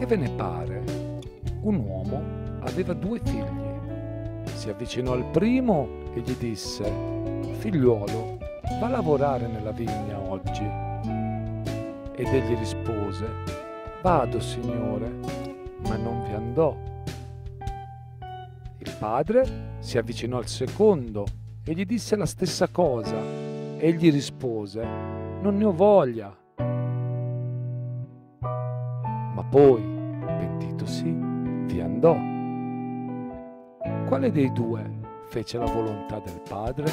Che ve ne pare? Un uomo aveva due figli. Si avvicinò al primo e gli disse, figliuolo, va a lavorare nella vigna oggi. Ed egli rispose, vado signore, ma non vi andò. Il padre si avvicinò al secondo e gli disse la stessa cosa. Egli rispose, non ne ho voglia. Ma poi, pentitosi, vi andò. Quale dei due fece la volontà del padre?